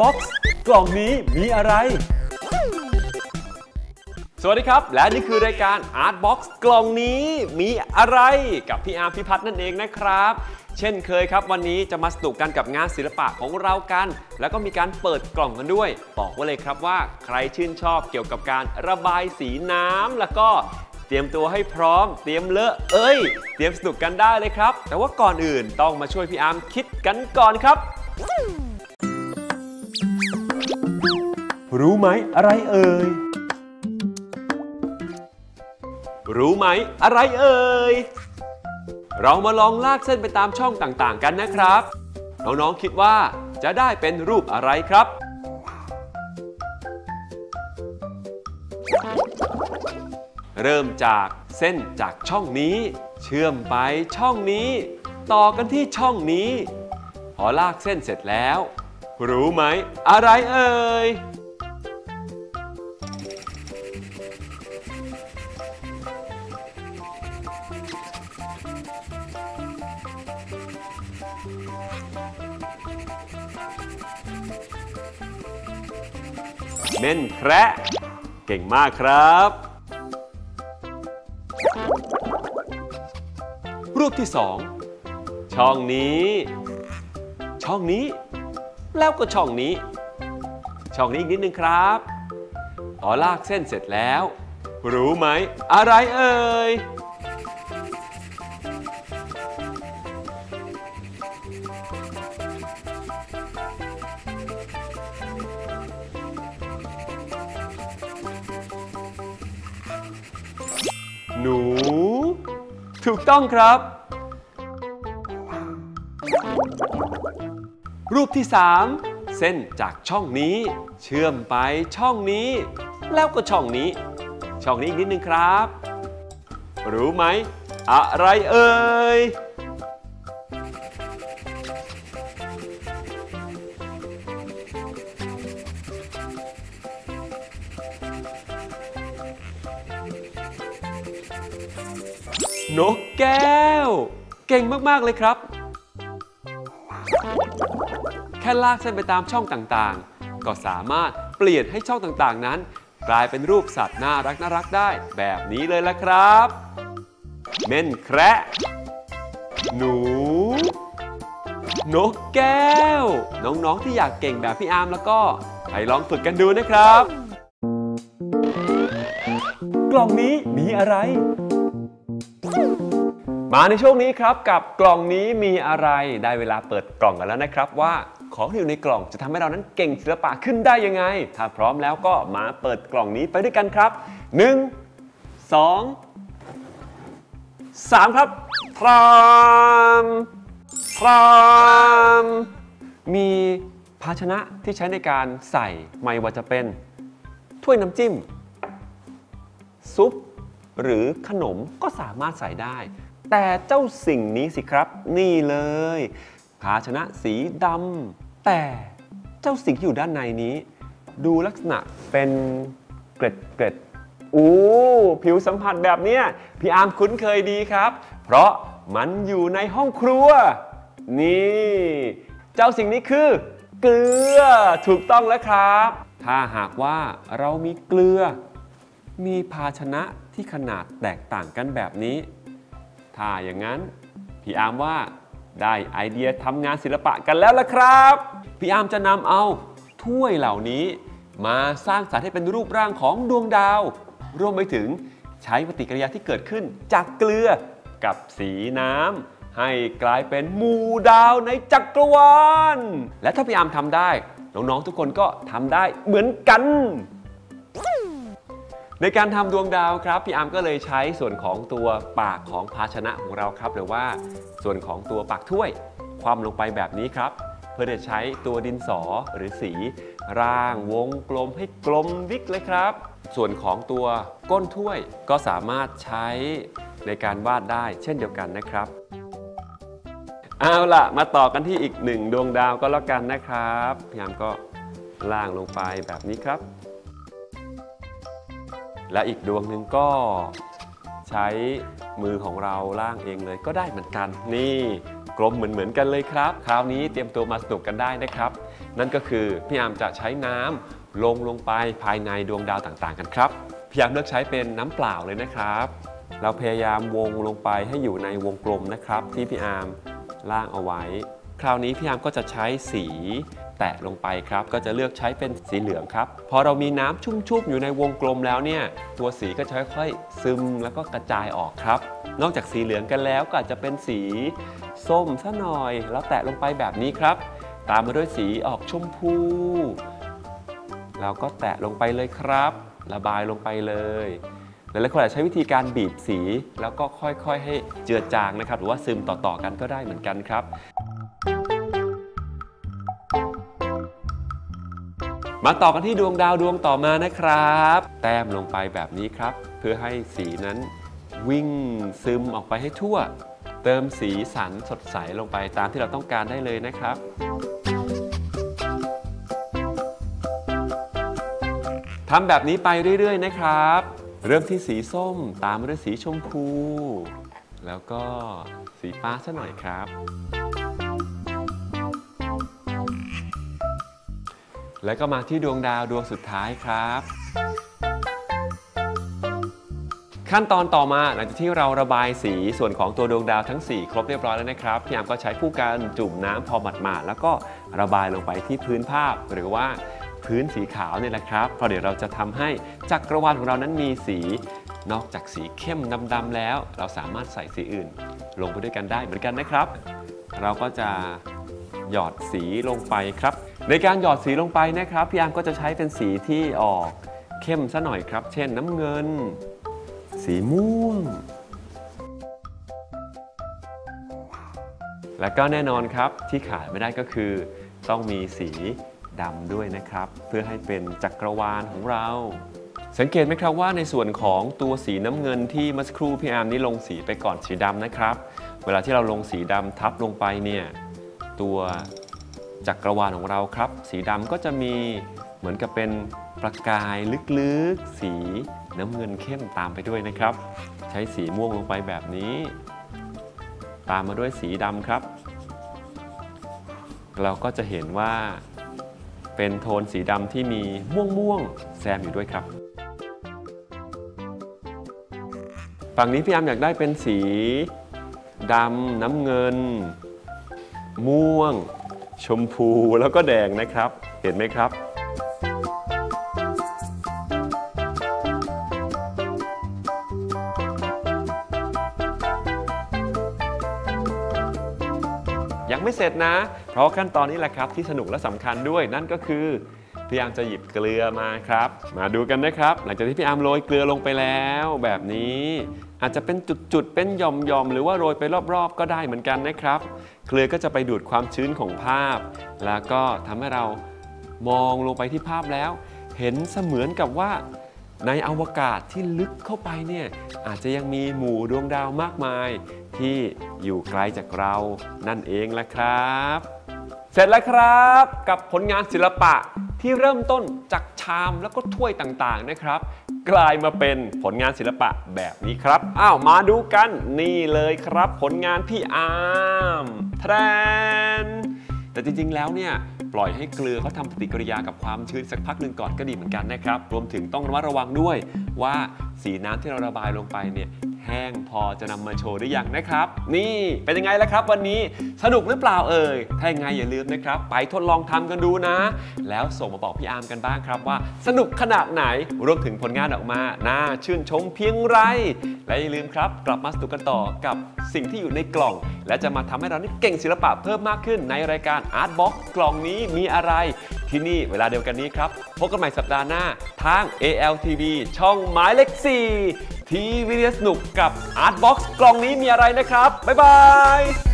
Box กล่องนี้มีอะไร สวัสดีครับ และนี่คือรายการ Art Box กล่องนี้มีอะไรกับพี่อาร์มพิพัฒน์นั่นเองนะครับ เช่นเคยครับวันนี้จะมาสนุกกันกับงานศิลปะของเรากัน แล้วก็มีการเปิดกล่องกันด้วย บอกไว้เลยครับว่าใครชื่นชอบเกี่ยวกับการระบายสีน้ำแล้วก็เตรียมตัวให้พร้อม เตรียมเลอะ เอ้ย เตรียมสนุกกันได้เลยครับ แต่ว่าก่อนอื่นต้องมาช่วยพี่อาร์มคิดกันก่อนครับ รู้ไหมอะไรเอ่ย รู้ไหมอะไรเอ่ย เรามาลองลากเส้นไปตามช่องต่างๆ กันนะครับ น้องๆคิดว่าจะได้เป็นรูปอะไรครับ เริ่มจากเส้นจากช่องนี้ เชื่อมไปช่องนี้ ต่อกันที่ช่องนี้ พอลากเส้นเสร็จแล้ว รู้ไหม อะไรเอ่ย เม่นแคระเก่งมากครับ รูปที่สองช่องนี้ ช่องนี้ แล้วก็ช่องนี้ ช่องนี้อีกนิดนึงครับ พอลากเส้นเสร็จแล้ว รู้ไหม อะไรเอ่ยหนู ถูกต้องครับ รูปที่ 3 เส้นจากช่องนี้ เชื่อมไปช่องนี้ แล้วก็ช่องนี้ ช่องนี้อีกนิดนึงครับ รู้ไหม อะไรเอ่ยนกแก้ว เก่งมาก ๆ เลยครับ ค่ลากเส้นไปตามช่องต่างๆ ก็สามารถเปลี่ยนให้ช่องต่างๆนั้น กลายเป็นรูปสัตว์น่ารักน่ารักได้แบบนี้เลยละครับ เม่นแคระหนู นกแก้ว น้องๆที่อยากเก่งแบบพี่อาร์มแล้วก็ไปลองฝึกกันดูนะครับ กล่องนี้มีอะไร มาในช่วงนี้ครับกับกล่องนี้มีอะไรได้เวลาเปิดกล่องกันแล้วนะครับว่า ของที่อยู่ในกล่องจะทำให้เรานั้นเก่งศิลปะขึ้นได้ยังไง ถ้าพร้อมแล้วก็มาเปิดกล่องนี้ไปด้วยกันครับ 1 2 3 ครับพรามพรามมีภาชนะที่ใช้ในการใส่ไม่ว่าจะเป็น ถ้วยน้ำจิ้ม ซุป หรือขนมก็สามารถใส่ได้ แต่เจ้าสิ่งนี้สิครับ นี่เลย ภาชนะสีดำ แต่เจ้าสิ่งที่อยู่ด้านในนี้ ดูลักษณะเป็นเกล็ดเกล็ดอู้ผิวสัมผัสแบบเนี้ยพี่อาร์มคุ้นเคยดีครับ เพราะมันอยู่ในห้องครัว นี่ เจ้าสิ่งนี้คือ เกลือถูกต้องแล้วครับ ถ้าหากว่าเรามีเกลือ มีภาชนะที่ขนาดแตกต่างกันแบบนี้ ถ้าอย่างนั้น พี่อาร์มว่า ได้ไอเดียทำงานศิลปะกันแล้วล่ะครับ พี่อาร์มจะนำเอาถ้วยเหล่านี้ มาสร้างสรรค์ให้เป็นรูปร่างของดวงดาว รวมไปถึงใช้ปฏิกิริยาที่เกิดขึ้นจากเกลือกับสีน้ำให้กลายเป็นหมู่ดาวในจักรวาล และถ้าพี่อาร์มทำได้ น้องๆทุกคนก็ทำได้เหมือนกัน ในการทำดวงดาวครับพี่อาร์มก็เลยใช้ส่วนของตัวปากของภาชนะของเราครับ หรือว่าส่วนของตัวปากถ้วยความลงไปแบบนี้ครับ เพื่อจะใช้ตัวดินสอหรือสี ร่างวงกลมให้กลมวิกเลยครับ ส่วนของตัวก้นถ้วยก็สามารถใช้ในการวาดได้เช่นเดียวกันนะครับเอาล่ะ มาต่อกันที่อีกหนึ่งดวงดาวก็แล้วกันนะครับพี่อามก็ล่างลงไปแบบนี้ครับ และอีกดวงหนึ่งก็ใช้มือของเราล่างเองเลยก็ได้เหมือนกัน นี่กลมเหมือนเหมือนๆกันเลยครับ คราวนี้เตรียมตัวมาสนุกกันได้นะครับ นั่นก็คือพี่อามจะใช้น้ำลงลงไปภายในดวงดาวต่างๆ กันครับพี่อามเลือกใช้เป็นน้ำเปล่าเลยนะครับ เราพยายามวงลงไปให้อยู่ในวงกลมนะครับ ที่พี่อามล่างเอาไว้ คราวนี้พี่อามก็จะใช้สี แตะลงไปครับ ก็จะเลือกใช้เป็นสีเหลืองครับ พอเรามีน้ำชุ่มๆอยู่ในวงกลมแล้วเนี่ย ตัวสีก็จะค่อยๆซึมแล้วก็กระจายออกครับ นอกจากสีเหลืองกันแล้วก็อาจจะเป็นสีส้มซะหน่อย แล้วแตะลงไปแบบนี้ครับ ตามมาด้วยสีออกชมพูแล้วก็แตะลงไปเลยครับ ระบายลงไปเลยหลายๆคนอาจจะใช้วิธีการบีบสี แล้วก็ค่อยๆ ให้เจือจางนะครับ หรือว่าซึมต่อๆกันก็ได้เหมือนกันครับ มาต่อกันที่ดวงดาวดวงต่อมานะครับ แต้มลงไปแบบนี้ครับ เพื่อให้สีนั้นวิ่งซึมออกไปให้ทั่ว เติมสีสันสดใสลงไปตามที่เราต้องการได้เลยนะครับทำแบบนี้ไปเรื่อย ๆ นะครับ เริ่มที่สีส้มตามมาด้วยสีชมพู แล้วก็สีฟ้าซะหน่อยครับ แล้วก็มาที่ดวงดาวดวงสุดท้ายครับ ขั้นตอนต่อมาหลังจากที่เราระบายสีส่วนของตัวดวงดาวทั้ง 4 ครบเรียบร้อยแล้วนะครับพี่ยามก็ใช้ผู้การจุ่มน้ำพอหมาดๆแล้วก็ระบายลงไปที่พื้นภาพหรือว่าพื้นสีขาวเนี่ยแหละครับเพราะเดี๋ยวเราจะทำให้จักรวาลของเรานั้นมีสี นอกจากสีเข้มดำๆแล้ว เราสามารถใส่สีอื่น ลงไปด้วยกันได้เหมือนกันนะครับ เราก็จะหยอดสีลงไปครับ ในการหยอดสีลงไปนะครับพี่อาร์มก็จะใช้เป็นสีที่ออกเข้มซะหน่อยครับ เช่นน้ำเงิน สีม่วง และก็แน่นอนครับที่ขาดไม่ได้ก็คือ ต้องมีสีดำด้วยนะครับ เพื่อให้เป็นจักรวาลของเรา สังเกตไหมครับว่าในส่วนของตัวสีน้ำเงินที่เมื่อสักครู่พี่อาร์มนี่ลงสีไปก่อนสีดำนะครับ เวลาที่เราลงสีดำทับลงไปเนี่ยตัว จักรวาลของเราครับ สีดำก็จะมีเหมือนกับเป็นประกายลึกๆ สีน้ำเงินเข้มตามไปด้วยนะครับ ใช้สีม่วงลงไปแบบนี้ ตามมาด้วยสีดำครับ เราก็จะเห็นว่า เป็นโทนสีดำที่มีม่วงๆแซมอยู่ด้วยครับ ฝั่งนี้พี่ยามอยากได้เป็นสีดำน้ำเงิน ม่วง ชมพูแล้วก็แดงนะครับ เห็นไหมครับ ยังไม่เสร็จนะ เพราะขั้นตอนนี้แหละครับที่สนุกและสำคัญด้วยนั่นก็คือ พี่อาร์มจะหยิบเกลือมาครับ มาดูกันนะครับ หลังจากที่พี่อาร์มโรยเกลือลงไปแล้วแบบนี้ อาจจะเป็นจุดๆ เป็นหย่อมๆ หรือว่าโรยไปรอบๆ ก็ได้เหมือนกันนะครับ เกลือก็จะไปดูดความชื้นของภาพ แล้วก็ทำให้เรามองลงไปที่ภาพแล้ว เห็นเสมือนกับว่าในอวกาศที่ลึกเข้าไปเนี่ยอาจจะยังมีหมู่ดวงดาวมากมาย ที่อยู่ไกลจากเรานั่นเองแหละครับ เสร็จแล้วครับกับผลงานศิลปะที่เริ่มต้นจากชามแล้วก็ถ้วยต่างๆนะครับ กลายมาเป็นผลงานศิลปะแบบนี้ครับอ้าวมาดูกันนี่เลยครับ ผลงานพี่อาร์มแทนแต่จริงๆ แล้วเนี่ยปล่อยให้เกลือเขาทำปฏิกิริยากับความชื้นสักพักหนึ่งก่อนก็ดีเหมือนกันนะครับ รวมถึงต้องระมัดระวังด้วยว่าสีน้ำที่เราระบายลงไปเนี่ย แห้งพอจะนำมาโชว์หรือยังนะครับ นี่เป็นยังไงแล่ะครับ วันนี้สนุกหรือเปล่าเอ่ยถ้ายังไงอย่าลืมนะครับ ไปทดลองทำกันดูนะ แล้วส่งมาบอกพี่อาร์มกันบ้างครับว่า สนุกขนาดไหนรวมถึงผลงานออกมาน่าชื่นชมเพียงไร และอย่าลืมครับ กลับมาสนุกกันต่อกับสิ่งที่อยู่ในกล่อง และจะมาทำให้เรานี่เก่งศิลปะเพิ่มมากขึ้นในรายการ Art Box กล่องนี้มีอะไร ที่นี่เวลาเดียวกันนี้ครับพบกันใหม่สัปดาห์หน้าทาง ALTV ช่องหมายเลข4 ทีวีเดียสนุกกับ Art Box กล่องนี้มีอะไรนะครับ บ๊ายบาย